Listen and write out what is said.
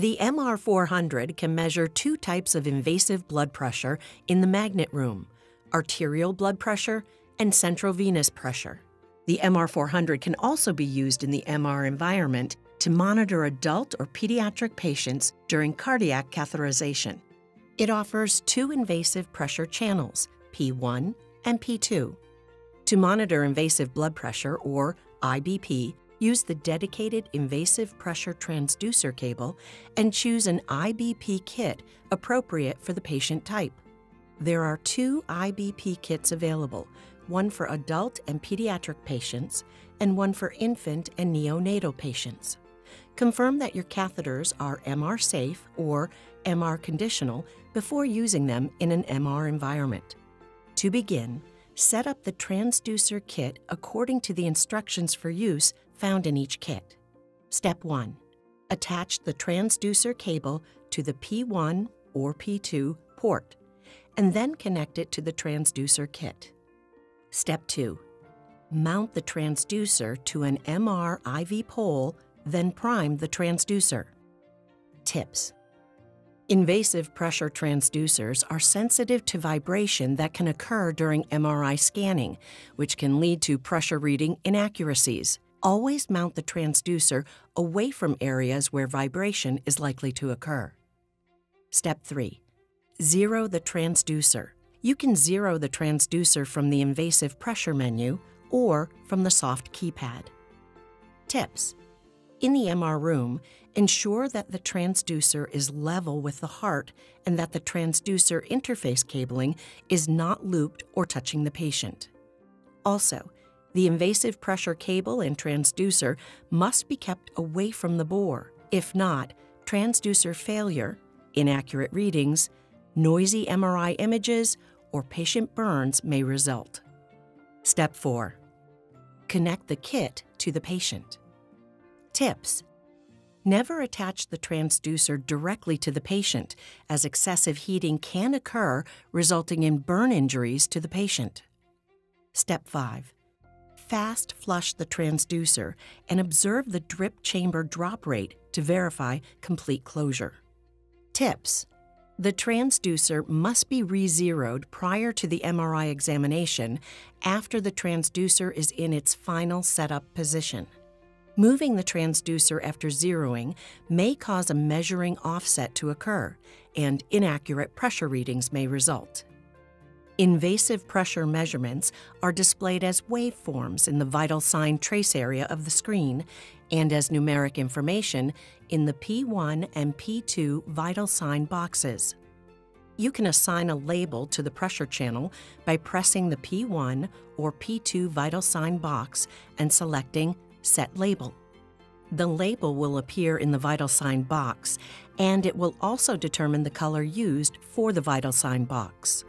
The MR400 can measure two types of invasive blood pressure in the magnet room arterial blood pressure and central venous pressure. The MR400 can also be used in the MR environment to monitor adult or pediatric patients during cardiac catheterization. It offers two invasive pressure channels, P1 and P2. To monitor invasive blood pressure, or IBP, use the dedicated invasive pressure transducer cable and choose an IBP kit appropriate for the patient type. There are two IBP kits available one for adult and pediatric patients, and one for infant and neonatal patients. Confirm that your catheters are MR safe or MR conditional before using them in an MR environment. To begin, set up the transducer kit according to the instructions for use found in each kit. Step 1. Attach the transducer cable to the P1 or P2 port, and then connect it to the transducer kit. Step 2. Mount the transducer to an MR IV pole, then prime the transducer. Tips Invasive pressure transducers are sensitive to vibration that can occur during MRI scanning, which can lead to pressure reading inaccuracies. Always mount the transducer away from areas where vibration is likely to occur. Step 3. Zero the transducer. You can zero the transducer from the invasive pressure menu or from the soft keypad. Tips In the MR room, ensure that the transducer is level with the heart and that the transducer interface cabling is not looped or touching the patient. Also, the invasive pressure cable and transducer must be kept away from the bore. If not, transducer failure, inaccurate readings, noisy MRI images, or patient burns may result. Step 4. Connect the kit to the patient. Tips Never attach the transducer directly to the patient, as excessive heating can occur, resulting in burn injuries to the patient. Step 5. Fast flush the transducer and observe the drip chamber drop rate to verify complete closure. Tips The transducer must be re zeroed prior to the MRI examination after the transducer is in its final setup position. Moving the transducer after zeroing may cause a measuring offset to occur, and inaccurate pressure readings may result. Invasive pressure measurements are displayed as waveforms in the vital sign trace area of the screen and as numeric information in the P1 and P2 vital sign boxes. You can assign a label to the pressure channel by pressing the P1 or P2 vital sign box and selecting Set Label. The label will appear in the vital sign box, and it will also determine the color used for the vital sign box.